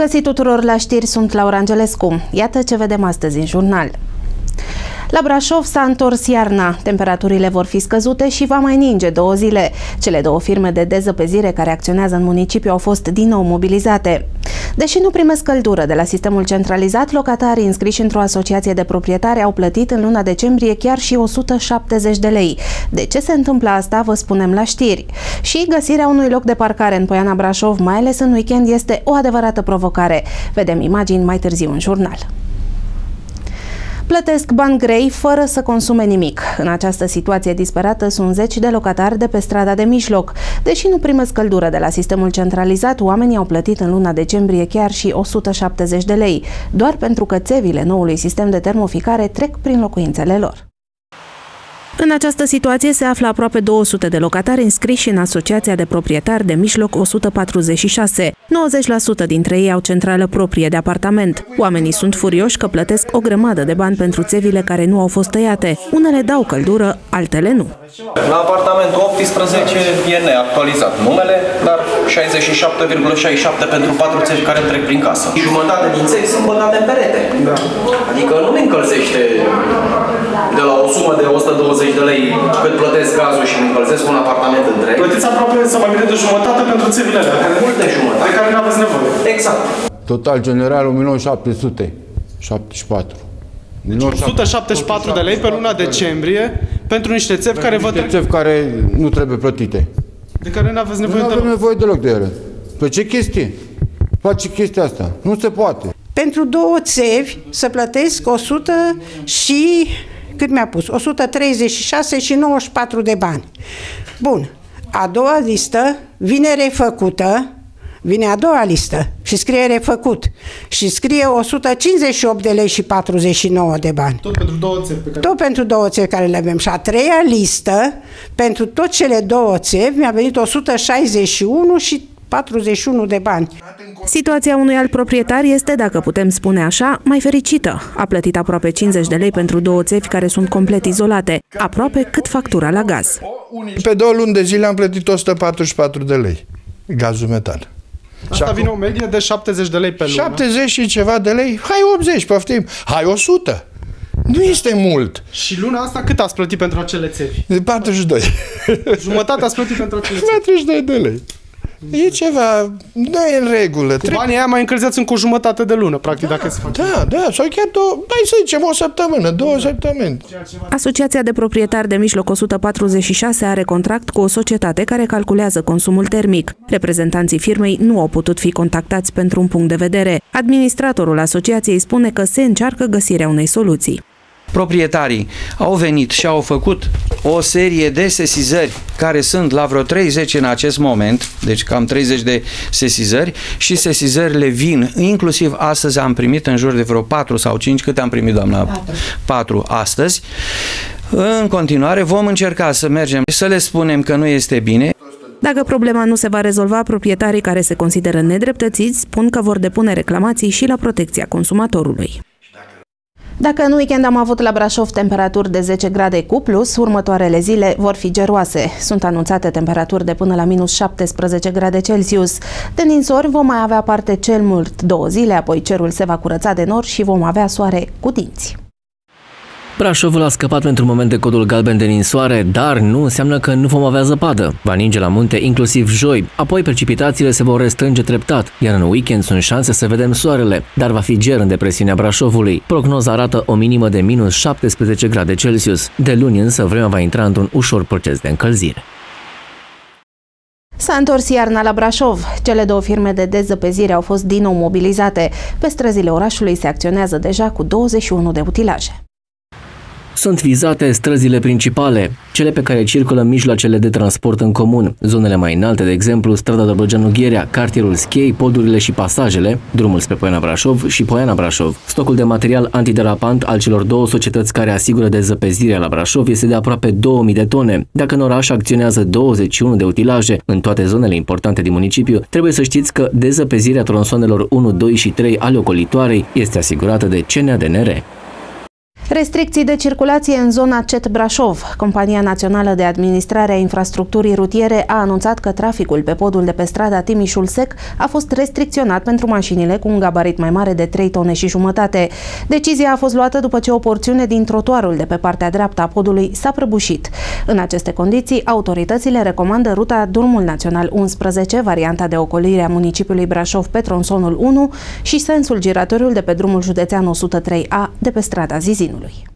Bun găsit tuturor la știri, sunt Laura Angelescu. Iată ce vedem astăzi în jurnal. La Brașov s-a întors iarna. Temperaturile vor fi scăzute și va mai ninge două zile. Cele două firme de dezăpezire care acționează în municipiu au fost din nou mobilizate. Deși nu primesc căldură de la sistemul centralizat, locatarii înscriși într-o asociație de proprietari au plătit în luna decembrie chiar și 170 de lei. De ce se întâmplă asta, vă spunem la știri. Și găsirea unui loc de parcare în Poiana Brașov, mai ales în weekend, este o adevărată provocare. Vedem imagini mai târziu în jurnal plătesc bani grei fără să consume nimic. În această situație disperată sunt zeci de locatari de pe strada de mijloc. Deși nu primesc căldură de la sistemul centralizat, oamenii au plătit în luna decembrie chiar și 170 de lei, doar pentru că țevile noului sistem de termoficare trec prin locuințele lor. În această situație se află aproape 200 de locatari înscriși în Asociația de Proprietari de Mijloc 146. 90% dintre ei au centrală proprie de apartament. Oamenii sunt furioși că plătesc o grămadă de bani pentru țevile care nu au fost tăiate. Unele dau căldură, altele nu. La apartamentul 18 e neactualizat numele, dar 67,67 pentru patru țevi care trec prin casă. Jumătate din țevi sunt băgate în perete. Da. Adică nu mi încălzește de la o sumă de 120 de lei cât plătesc gazul și îmi încălzesc un apartament întreg. Plătiți aproape să mai bine de jumătate pentru țevile alea. Mult de jumătate. De care nu aveți nevoie. Exact. Total general 1774. Deci 174 de lei pe luna decembrie pentru niște țevi care vă Niște țevi care nu trebuie plătite. de care nu aveți nevoie Nu avem deloc. nevoie deloc de ele. Pe ce chestie? Face chestia asta. Nu se poate. Pentru două țevi să plătesc 100 și cât mi-a pus? 136 și 94 de bani. Bun. A doua listă vine refăcută, vine a doua listă și scrie refăcut și scrie 158 de lei și 49 de bani. Tot pentru două țevi pe care... Tot pentru două țevi care le avem. Și a treia listă, pentru tot cele două țevi, mi-a venit 161 și 41 de bani. Situația unui alt proprietar este, dacă putem spune așa, mai fericită. A plătit aproape 50 de lei pentru două țevi care sunt complet izolate, aproape cât factura la gaz. Pe două luni de zile am plătit 144 de lei gazul metan. Asta vine o medie de 70 de lei pe lună. 70 și ceva de lei, hai 80, poftim, hai 100. Nu este mult. Și luna asta cât ați plătit pentru acele țevi? De 42. Jumătate ați plătit pentru acele țevi. 42 de lei. E ceva, nu e în regulă. Cu Trebuie... banii aia mai încălzeați încă o jumătate de lună, practic, dacă se face. Da, da, sau chiar două, hai să zicem o săptămână, două săptămâni. Asociația de proprietari de mijloc 146 are contract cu o societate care calculează consumul termic. Reprezentanții firmei nu au putut fi contactați pentru un punct de vedere. Administratorul asociației spune că se încearcă găsirea unei soluții. Proprietarii au venit și au făcut o serie de sesizări care sunt la vreo 30 în acest moment, deci cam 30 de sesizări și sesizările vin, inclusiv astăzi am primit în jur de vreo 4 sau 5, câte am primit doamna? 4. 4 astăzi. În continuare vom încerca să mergem să le spunem că nu este bine, Dacă problema nu se va rezolva, proprietarii care se consideră nedreptățiți spun că vor depune reclamații și la protecția consumatorului. Dacă în weekend am avut la Brașov temperaturi de 10 grade cu plus, următoarele zile vor fi geroase. Sunt anunțate temperaturi de până la minus 17 grade Celsius. De ninsori vom mai avea parte cel mult două zile, apoi cerul se va curăța de nor și vom avea soare cu dinți. Brașovul a scăpat pentru un moment de codul galben de ninsoare, dar nu înseamnă că nu vom avea zăpadă. Va ninge la munte inclusiv joi, apoi precipitațiile se vor restrânge treptat, iar în weekend sunt șanse să vedem soarele, dar va fi ger în depresiunea Brașovului. Prognoza arată o minimă de minus 17 grade Celsius. De luni însă vremea va intra într-un ușor proces de încălzire. S-a întors iarna la Brașov. Cele două firme de dezăpezire au fost din nou mobilizate. Pe străzile orașului se acționează deja cu 21 de utilaje. Sunt vizate străzile principale, cele pe care circulă mijloacele de transport în comun, zonele mai înalte, de exemplu, strada Dobrogenu Gherea, cartierul Schei, podurile și pasajele, drumul spre Poiana Brașov și Poiana Brașov. Stocul de material antiderapant al celor două societăți care asigură dezăpezirea la Brașov este de aproape 2000 de tone. Dacă în oraș acționează 21 de utilaje în toate zonele importante din municipiu, trebuie să știți că dezăpezirea tronsoanelor 1, 2 și 3 ale ocolitoarei este asigurată de CNADNR. Restricții de circulație în zona CET Brașov. Compania Națională de Administrare a Infrastructurii Rutiere a anunțat că traficul pe podul de pe strada Timișul Sec a fost restricționat pentru mașinile cu un gabarit mai mare de 3 tone și jumătate. Decizia a fost luată după ce o porțiune din trotuarul de pe partea dreaptă a podului s-a prăbușit. În aceste condiții, autoritățile recomandă ruta Drumul Național 11, varianta de ocolire a municipiului Brașov pe tronsonul 1 și sensul giratoriul de pe drumul județean 103A de pe strada Zizinului.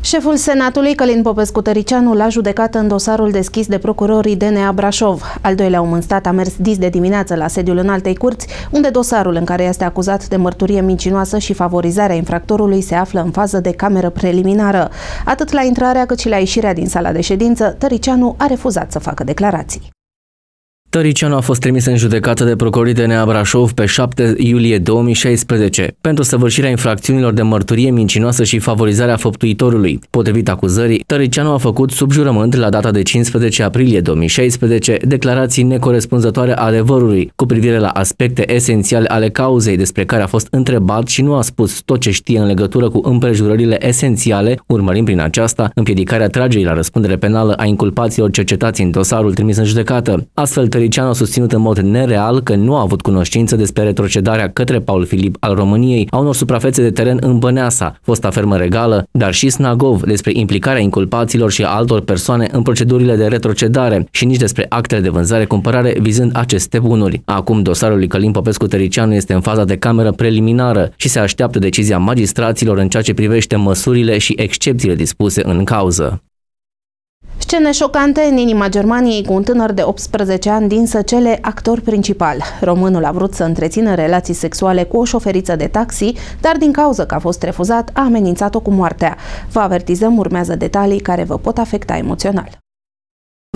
Șeful Senatului, Călin Popescu Tăricianu, l-a judecat în dosarul deschis de procurorii DNA Brașov. Al doilea om în stat a mers dis de dimineață la sediul în altei curți, unde dosarul în care este acuzat de mărturie mincinoasă și favorizarea infractorului se află în fază de cameră preliminară. Atât la intrarea cât și la ieșirea din sala de ședință, Tăricianu a refuzat să facă declarații. Tăricianu a fost trimis în judecată de procurorii DNA Brașov pe 7 iulie 2016 pentru săvârșirea infracțiunilor de mărturie mincinoasă și favorizarea făptuitorului. Potrivit acuzării, Tăricianu a făcut sub jurământ la data de 15 aprilie 2016 declarații necorespunzătoare adevărului cu privire la aspecte esențiale ale cauzei despre care a fost întrebat și nu a spus tot ce știe în legătură cu împrejurările esențiale, urmărind prin aceasta împiedicarea tragerii la răspundere penală a inculpaților cercetați în dosarul trimis în judecată. Astfel, Tăricianu a susținut în mod nereal că nu a avut cunoștință despre retrocedarea către Paul Filip al României a unor suprafețe de teren în Băneasa, fosta fermă regală, dar și Snagov despre implicarea inculpaților și altor persoane în procedurile de retrocedare și nici despre actele de vânzare-cumpărare vizând aceste bunuri. Acum dosarul lui Călim Popescu Tăricianu este în faza de cameră preliminară și se așteaptă decizia magistraților în ceea ce privește măsurile și excepțiile dispuse în cauză. Scene șocante în inima Germaniei cu un tânăr de 18 ani din Săcele, actor principal. Românul a vrut să întrețină relații sexuale cu o șoferiță de taxi, dar din cauza că a fost refuzat, a amenințat-o cu moartea. Vă avertizăm, urmează detalii care vă pot afecta emoțional.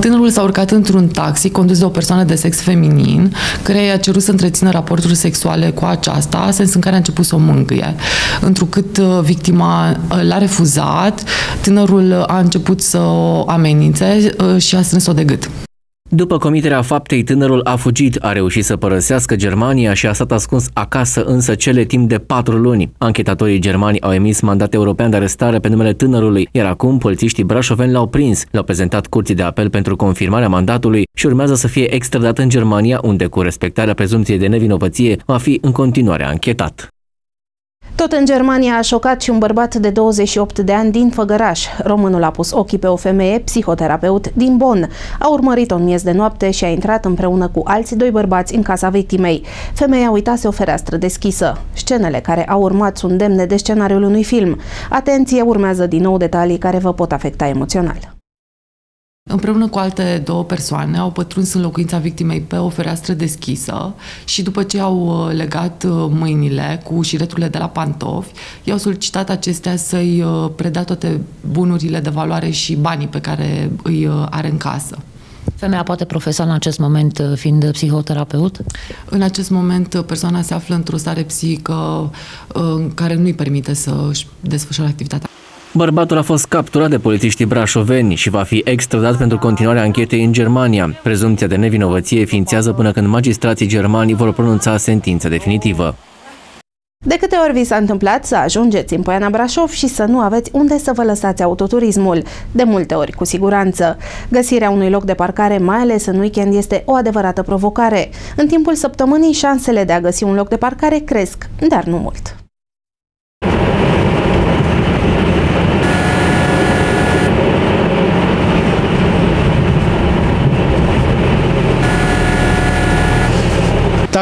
Tânărul s-a urcat într-un taxi condus de o persoană de sex feminin, care i-a cerut să întrețină raporturi sexuale cu aceasta, sens în care a început să o mângâie. Întrucât uh, victima uh, l-a refuzat, tânărul a început să o amenințe uh, și a strâns-o de gât. După comiterea faptei, tânărul a fugit, a reușit să părăsească Germania și a stat ascuns acasă însă cele timp de patru luni. Anchetatorii germani au emis mandat european de arestare pe numele tânărului, iar acum polițiștii brașoveni l-au prins, l-au prezentat curții de apel pentru confirmarea mandatului și urmează să fie extradat în Germania, unde cu respectarea prezumției de nevinovăție va fi în continuare anchetat. Tot în Germania a șocat și un bărbat de 28 de ani din Făgăraș. Românul a pus ochii pe o femeie, psihoterapeut, din Bonn. A urmărit-o în miez de noapte și a intrat împreună cu alți doi bărbați în casa victimei. Femeia uitase o fereastră deschisă. Scenele care au urmat sunt demne de scenariul unui film. Atenție, urmează din nou detalii care vă pot afecta emoțional. Împreună cu alte două persoane au pătruns în locuința victimei pe o fereastră deschisă și după ce au uh, legat uh, mâinile cu șireturile de la pantofi, i-au solicitat acestea să-i uh, predea toate bunurile de valoare și banii pe care îi are în casă. Femeia poate profesa în acest moment fiind psihoterapeut? În acest moment persoana se află într-o stare psihică care nu îi permite să-și desfășoare activitatea. Bărbatul a fost capturat de polițiștii brașoveni și va fi extradat pentru continuarea anchetei în Germania. Prezumția de nevinovăție ființează până când magistrații germani vor pronunța sentința definitivă. De câte ori vi s-a întâmplat să ajungeți în Poiana Brașov și să nu aveți unde să vă lăsați autoturismul? De multe ori, cu siguranță. Găsirea unui loc de parcare, mai ales în weekend, este o adevărată provocare. În timpul săptămânii, șansele de a găsi un loc de parcare cresc, dar nu mult.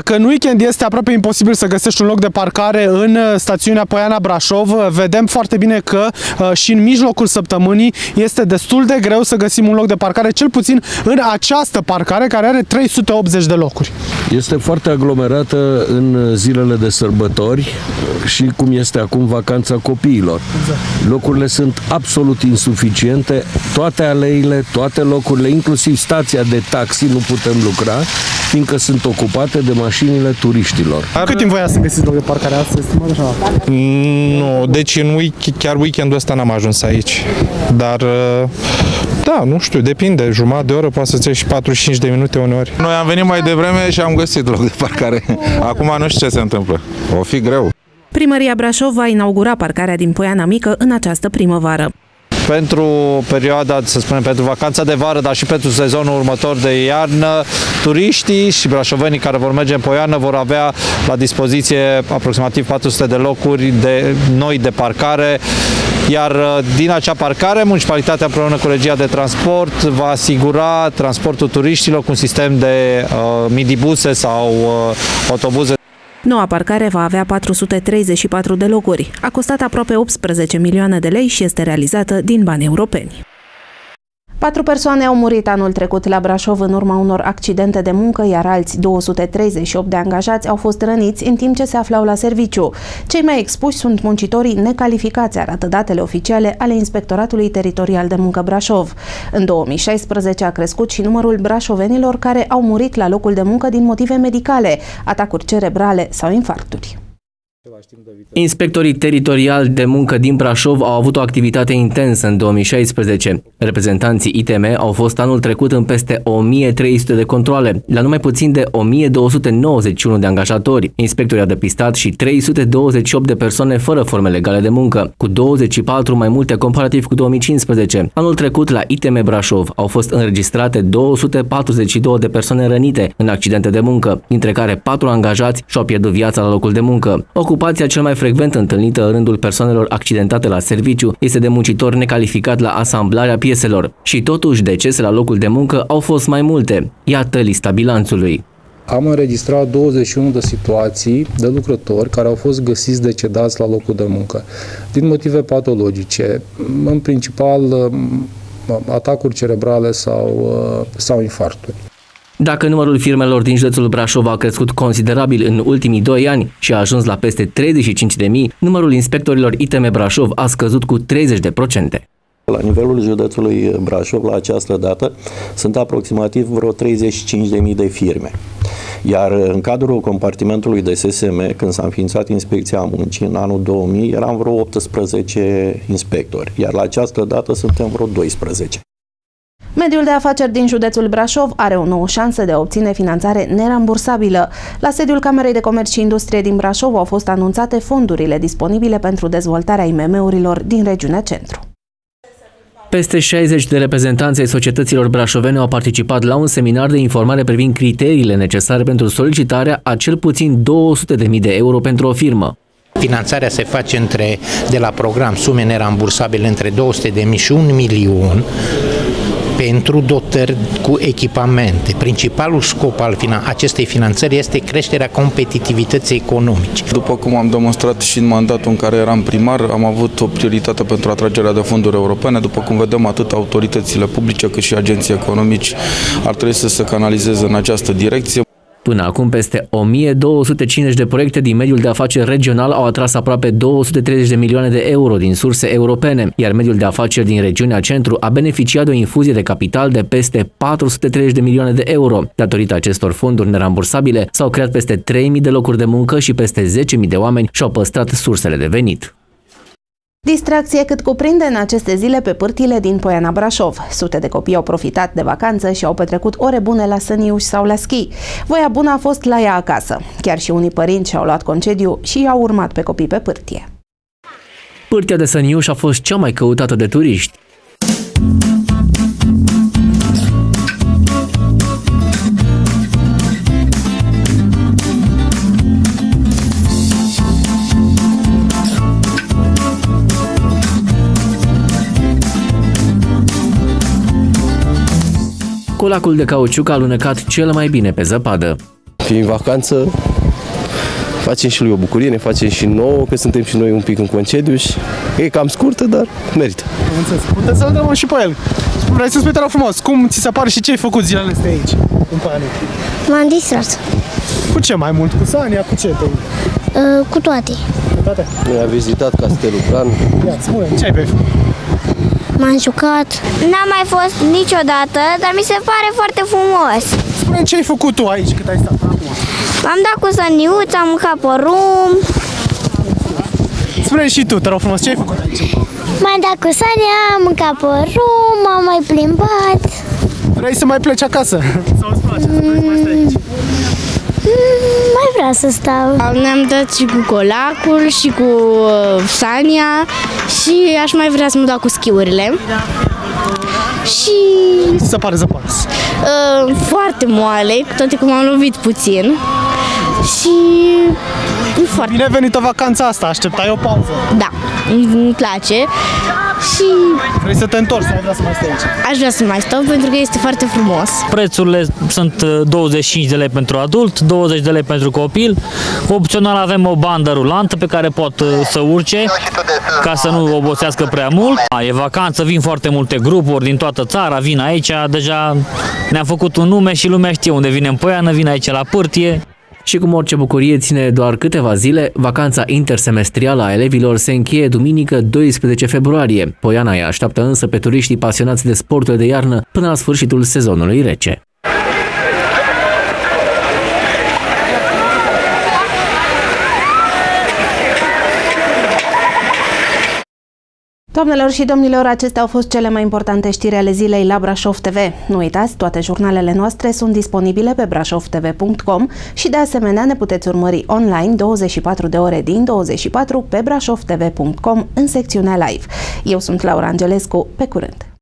Dacă în weekend este aproape imposibil să găsești un loc de parcare în uh, stațiunea Poiana Brașov, uh, vedem foarte bine că uh, și în mijlocul săptămânii este destul de greu să găsim un loc de parcare, cel puțin în această parcare care are 380 de locuri. Este foarte aglomerată în zilele de sărbători și cum este acum vacanța copiilor. Exact. Locurile sunt absolut insuficiente, toate aleile, toate locurile, inclusiv stația de taxi nu putem lucra, fiindcă sunt ocupate de mașinile turiștilor. Cât timp voia să găsiți loc de parcare astăzi? Nu, deci în week, chiar weekendul ăsta n-am ajuns aici. Dar da, nu știu, depinde. Jumătate de oră poate să-ți și 45 de minute uneori. Noi am venit mai devreme și am găsit loc de parcare. Acum nu știu ce se întâmplă. O fi greu. Primăria Brașov va inaugura parcarea din Poiana Mică în această primăvară pentru perioada, să spunem, pentru vacanța de vară, dar și pentru sezonul următor de iarnă, turiștii și brașovenii care vor merge în Poiană vor avea la dispoziție aproximativ 400 de locuri de noi de parcare. Iar uh, din acea parcare, municipalitatea împreună cu regia de transport va asigura transportul turiștilor cu un sistem de uh, midibuse sau uh, autobuze Noua parcare va avea 434 de locuri. A costat aproape 18 milioane de lei și este realizată din bani europeni. Patru persoane au murit anul trecut la Brașov în urma unor accidente de muncă, iar alți 238 de angajați au fost răniți în timp ce se aflau la serviciu. Cei mai expuși sunt muncitorii necalificați, arată datele oficiale ale Inspectoratului Teritorial de Muncă Brașov. În 2016 a crescut și numărul brașovenilor care au murit la locul de muncă din motive medicale, atacuri cerebrale sau infarcturi. Inspectorii teritoriali de muncă din Brașov au avut o activitate intensă în 2016. Reprezentanții ITM au fost anul trecut în peste 1300 de controle, la numai puțin de 1291 de angajatori. Inspectorii au depistat și 328 de persoane fără forme legale de muncă, cu 24 mai multe comparativ cu 2015. Anul trecut la ITM Brașov au fost înregistrate 242 de persoane rănite în accidente de muncă, dintre care 4 angajați și-au pierdut viața la locul de muncă. Ocupația cel mai frecvent întâlnită în rândul persoanelor accidentate la serviciu este de muncitor necalificat la asamblarea pieselor și totuși decese la locul de muncă au fost mai multe. Iată lista bilanțului. Am înregistrat 21 de situații de lucrători care au fost găsiți decedați la locul de muncă din motive patologice, în principal atacuri cerebrale sau, sau infarcturi. Dacă numărul firmelor din județul Brașov a crescut considerabil în ultimii doi ani și a ajuns la peste 35.000, numărul inspectorilor ITM Brașov a scăzut cu 30%. La nivelul județului Brașov, la această dată, sunt aproximativ vreo 35.000 de firme. Iar în cadrul compartimentului de SSM, când s-a înființat inspecția muncii în anul 2000, eram vreo 18 inspectori, iar la această dată suntem vreo 12. Mediul de afaceri din județul Brașov are o nouă șansă de a obține finanțare nerambursabilă. La sediul Camerei de Comerț și Industrie din Brașov au fost anunțate fondurile disponibile pentru dezvoltarea IMM-urilor din regiunea centru. Peste 60 de reprezentanți ai societăților brașovene au participat la un seminar de informare privind criteriile necesare pentru solicitarea a cel puțin 200.000 de euro pentru o firmă. Finanțarea se face între, de la program sume nerambursabile între 200.000 și 1 milion pentru dotări cu echipamente. Principalul scop al acestei finanțări este creșterea competitivității economice. După cum am demonstrat și în mandatul în care eram primar, am avut o prioritate pentru atragerea de fonduri europene. După cum vedem, atât autoritățile publice cât și agenții economici ar trebui să se canalizeze în această direcție. Până acum, peste 1250 de proiecte din mediul de afaceri regional au atras aproape 230 de milioane de euro din surse europene, iar mediul de afaceri din regiunea centru a beneficiat de o infuzie de capital de peste 430 de milioane de euro. Datorită acestor fonduri nerambursabile, s-au creat peste 3.000 de locuri de muncă și peste 10.000 de oameni și-au păstrat sursele de venit. Distracție cât cuprinde în aceste zile pe pârtile din Poiana Brașov. Sute de copii au profitat de vacanță și au petrecut ore bune la săniuși sau la schi. Voia bună a fost la ea acasă. Chiar și unii părinți și-au luat concediu și i-au urmat pe copii pe pârtie. Pârtia de Săniuș a fost cea mai căutată de turiști. Colacul de cauciuc a alunecat cel mai bine pe zăpadă. Fiind vacanță, facem și lui o bucurie, ne facem și nouă, că suntem și noi un pic în concediu și e cam scurtă, dar merită. Puteți să-l dăm și pe el. Vrei să spui, te rog frumos, cum ți se pare și ce ai făcut zilele astea aici, în Panic? M-am distrat. Cu ce mai mult? Cu Sania? Cu ce? Te... Uh, cu toate. Cu toate? Noi am vizitat Castelul Bran. Ia, spune, ce ai pe M-am jucat. N-am mai fost niciodată, dar mi se pare foarte frumos. Spune ce ai făcut tu aici cât ai stat acum? M-am dat cu săniuț, am mâncat porum. Spune și tu, te rog frumos, ce ai făcut aici? M-am dat cu Sania, am mâncat porum, m-am mai plimbat. Vrei să mai pleci acasă? Sau îți place să mai stai aici? Mm, mai vrea să stau. Ne-am dat și cu colacul și cu uh, Sania și aș mai vrea să mă dau cu schiurile. Și Cum se pare zăpadă? uh, foarte moale, cu toate că m-am lovit puțin. Și e foarte... Bine venită vacanța asta, așteptai o pauză. Da, îmi place și Vrei să te întorci sau vrea să mai stai aici? aș vrea să mai stau pentru că este foarte frumos. Prețurile sunt uh, 25 de lei pentru adult, 20 de lei pentru copil. Opțional avem o bandă rulantă pe care pot uh, să urce ca să nu obosească prea mult. A, E vacanță, vin foarte multe grupuri din toată țara, vin aici, deja ne-am făcut un nume și lumea știe unde vine în Poiană, vin aici la Pârtie. Și cum orice bucurie ține doar câteva zile, vacanța intersemestrială a elevilor se încheie duminică 12 februarie. Poiana îi așteaptă însă pe turiștii pasionați de sporturile de iarnă până la sfârșitul sezonului rece. Doamnelor și domnilor, acestea au fost cele mai importante știri ale zilei la Brașov TV. Nu uitați, toate jurnalele noastre sunt disponibile pe brașovtv.com și de asemenea ne puteți urmări online 24 de ore din 24 pe brașovtv.com în secțiunea live. Eu sunt Laura Angelescu, pe curând!